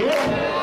quê?